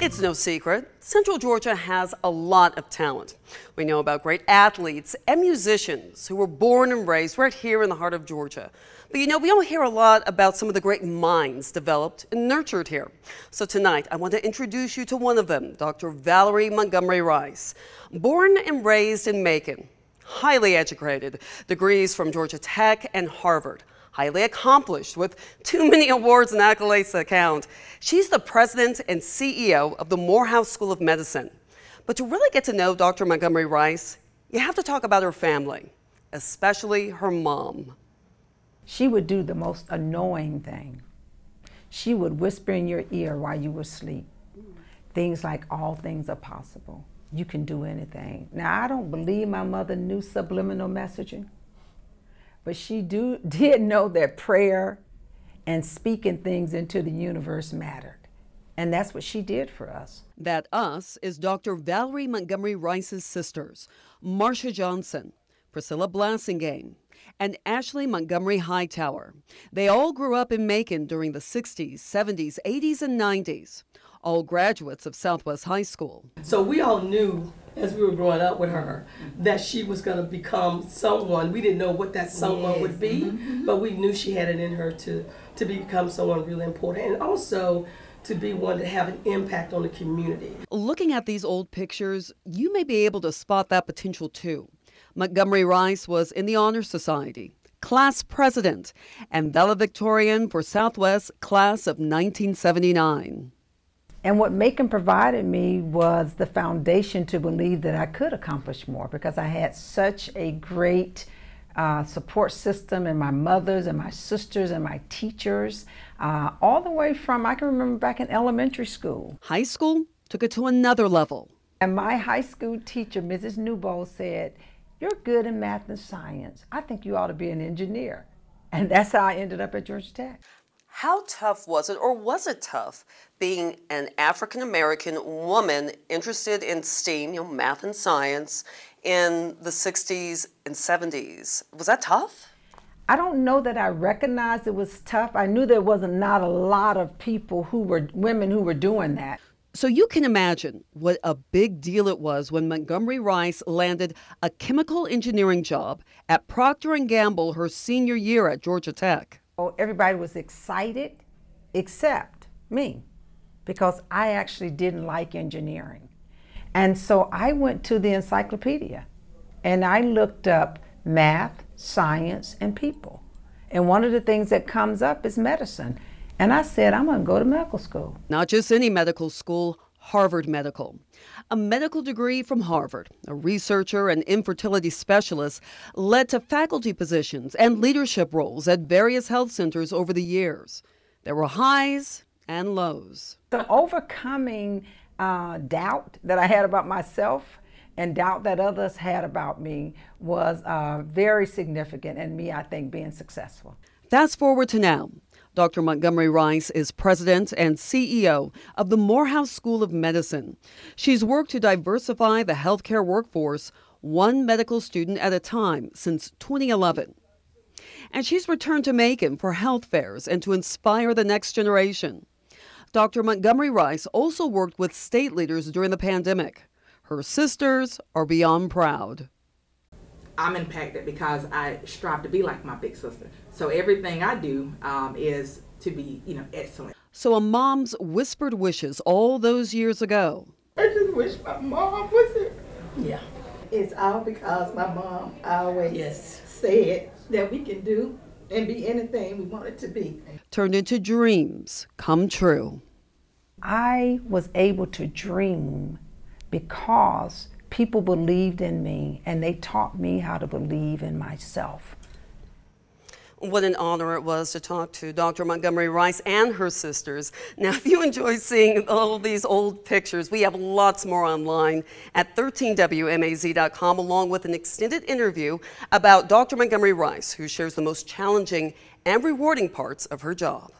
It's no secret, Central Georgia has a lot of talent. We know about great athletes and musicians who were born and raised right here in the heart of Georgia. But you know, we don't hear a lot about some of the great minds developed and nurtured here. So tonight, I want to introduce you to one of them, Dr. Valerie Montgomery Rice. Born and raised in Macon, highly educated, degrees from Georgia Tech and Harvard highly accomplished with too many awards and accolades to count. She's the president and CEO of the Morehouse School of Medicine. But to really get to know Dr. Montgomery Rice, you have to talk about her family, especially her mom. She would do the most annoying thing. She would whisper in your ear while you were asleep. Things like, all things are possible. You can do anything. Now, I don't believe my mother knew subliminal messaging. But she do, did know that prayer and speaking things into the universe mattered. And that's what she did for us. That us is Dr. Valerie Montgomery Rice's sisters, Marsha Johnson, Priscilla Blassingame, and Ashley Montgomery Hightower. They all grew up in Macon during the 60s, 70s, 80s, and 90s, all graduates of Southwest High School. So we all knew as we were growing up with her that she was going to become someone. We didn't know what that someone yes. would be, mm-hmm. but we knew she had it in her to to become someone really important and also to be one to have an impact on the community. Looking at these old pictures, you may be able to spot that potential too. Montgomery Rice was in the Honor Society, class president, and valedictorian for Southwest class of 1979. And what Macon provided me was the foundation to believe that I could accomplish more because I had such a great uh, support system and my mothers and my sisters and my teachers, uh, all the way from, I can remember back in elementary school. High school took it to another level. And my high school teacher, Mrs. Newbold, said, You're good in math and science. I think you ought to be an engineer. And that's how I ended up at Georgia Tech. How tough was it, or was it tough, being an African American woman interested in STEAM, you know, math and science, in the 60s and 70s? Was that tough? I don't know that I recognized it was tough. I knew there wasn't not a lot of people who were women who were doing that. So you can imagine what a big deal it was when Montgomery Rice landed a chemical engineering job at Procter & Gamble her senior year at Georgia Tech. Oh, everybody was excited except me because I actually didn't like engineering. And so I went to the encyclopedia and I looked up math, science, and people. And one of the things that comes up is medicine. And I said, I'm going to go to medical school. Not just any medical school, Harvard Medical. A medical degree from Harvard, a researcher and infertility specialist, led to faculty positions and leadership roles at various health centers over the years. There were highs and lows. The overcoming uh, doubt that I had about myself and doubt that others had about me was uh, very significant in me, I think, being successful. Fast forward to now. Dr. Montgomery Rice is president and CEO of the Morehouse School of Medicine. She's worked to diversify the healthcare workforce one medical student at a time since 2011. And she's returned to Macon for health fairs and to inspire the next generation. Dr. Montgomery Rice also worked with state leaders during the pandemic. Her sisters are beyond proud. I'm impacted because I strive to be like my big sister. So everything I do um, is to be, you know, excellent. So a mom's whispered wishes all those years ago. I just wish my mom was here. Yeah. It's all because my mom always yes. said that we can do and be anything we want it to be. Turned into dreams come true. I was able to dream because people believed in me and they taught me how to believe in myself. What an honor it was to talk to Dr. Montgomery Rice and her sisters. Now, if you enjoy seeing all these old pictures, we have lots more online at 13WMAZ.com, along with an extended interview about Dr. Montgomery Rice, who shares the most challenging and rewarding parts of her job.